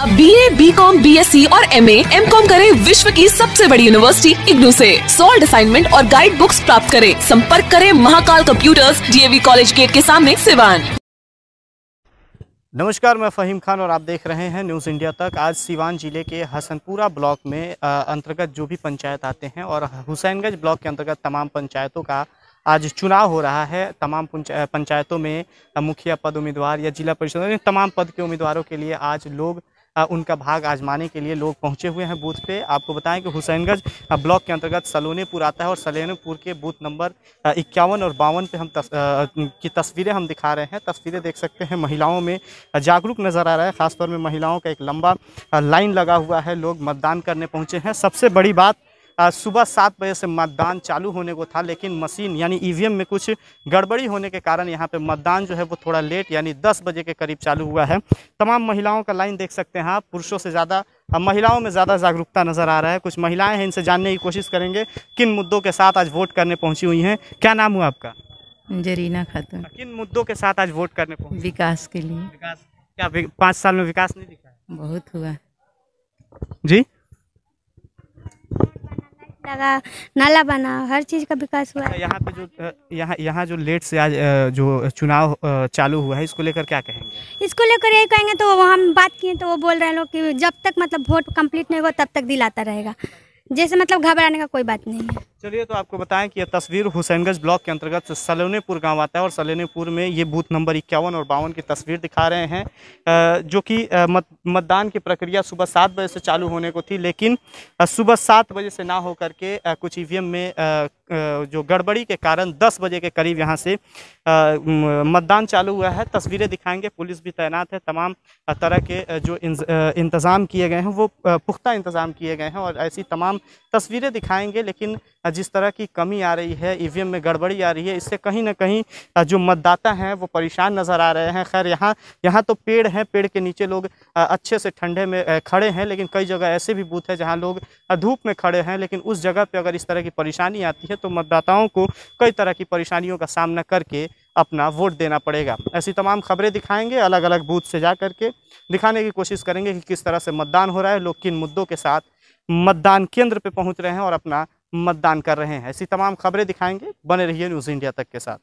अब B A B com B S C और M A M com करे विश्व की सबसे बड़ी यूनिवर्सिटी इग्नू से। सॉल्ड असाइनमेंट और गाइड बुक्स प्राप्त करें। संपर्क करें Mahakal computers DAV college gate के सामने सिवान नमस्कार, मैं फ़हीम खान और आप देख रहे हैं न्यूज़ इंडिया तक। आज सिवान ज़िले के हसनपुरा ब्लॉक में अंतर्गत जो भी पंचायत आते हैं और हुसैनगंज ब्लॉक के अंतर्गत तमाम पंचायतों का आज चुनाव हो रहा है। तमाम पंचायतों में मुखिया पद उम्मीदवार या जिला परिषद तमाम पद के उम्मीदवारों के लिए आज लोग उनका भाग आजमाने के लिए लोग पहुँचे हुए हैं बूथ पे। आपको बताएँ कि हुसैनगंज ब्लॉक के अंतर्गत सलोनेपुर आता है और सलोनेपुर के बूथ नंबर इक्यावन और बावन पे हम तस, आ, की तस्वीरें हम दिखा रहे हैं। तस्वीरें देख सकते हैं महिलाओं में जागरूक नज़र आ रहा है खासतौर में महिलाओं का एक लंबा लाइन लगा हुआ है। लोग मतदान करने पहुँचे हैं। सबसे बड़ी बात सुबह सात बजे से मतदान चालू होने को था लेकिन मशीन यानी ईवीएम में कुछ गड़बड़ी होने के कारण यहाँ पे मतदान जो है वो थोड़ा लेट यानी दस बजे के करीब चालू हुआ है। तमाम महिलाओं का लाइन देख सकते हैं आप पुरुषों से ज़्यादा महिलाओं में ज़्यादा जागरूकता नज़र आ रहा है। कुछ महिलाएँ हैं इनसे जानने की कोशिश करेंगे किन मुद्दों के साथ आज वोट करने पहुँची हुई हैं। क्या नाम हुआ आपका? जरीना खातून। किन मुद्दों के साथ आज वोट करने पहुँचे? विकास के लिए। विकास? क्या पाँच साल में विकास नहीं दिखा? बहुत हुआ। जी? लगा नाला बना हर चीज़ का विकास हुआ। है यहाँ पे जो यहाँ यहाँ जो लेट से आज जो चुनाव चालू हुआ है इसको लेकर क्या कहेंगे? इसको लेकर यही कहेंगे तो हम बात किए तो वो बोल रहे हैं लोग कि जब तक मतलब वोट कंप्लीट नहीं होगा तब तक दिलाता रहेगा। जैसे मतलब घबराने का कोई बात नहीं है। चलिए तो आपको बताएँ कि यह तस्वीर हुसैनगंज ब्लॉक के अंतर्गत सलोनेपुर गाँव आता है और सलोनेपुर में ये बूथ नंबर इक्यावन और बावन की तस्वीर दिखा रहे हैं जो कि मत, मतदान की प्रक्रिया सुबह सात बजे से चालू होने को थी, लेकिन सुबह सात बजे से ना होकर के कुछ ईवीएम में जो गड़बड़ी के कारण दस बजे के करीब यहाँ से मतदान चालू हुआ है। तस्वीरें दिखाएँगे, पुलिस भी तैनात है, तमाम तरह के जो इंतज़ाम किए गए हैं, वो पुख्ता इंतज़ाम किए गए हैं और ऐसी तमाम तस्वीरें दिखाएँगे, लेकिन जिस तरह की कमी आ रही है, ईवीएम में गड़बड़ी आ रही है, इससे कहीं ना कहीं जो मतदाता हैं, वो परेशान नज़र आ रहे हैं। खैर, यहाँ यहाँ तो पेड़ हैं, पेड़ के नीचे लोग अच्छे से ठंडे में खड़े हैं, लेकिन कई जगह ऐसे भी बूथ है जहाँ लोग धूप में खड़े हैं, लेकिन उस जगह पर अगर इस तरह की परेशानी आती है तो मतदाताओं को कई तरह की परेशानियों का सामना करके अपना वोट देना पड़ेगा। ऐसी तमाम खबरें दिखाएँगे अलग अलग बूथ से जा करके दिखाने की कोशिश करेंगे कि किस तरह से मतदान हो रहा है। लोग किन मुद्दों के साथ मतदान केंद्र पे पहुँच रहे हैं और अपना मतदान कर रहे हैं। ऐसी तमाम खबरें दिखाएँगे। बने रहिए न्यूज़ इंडिया तक के साथ।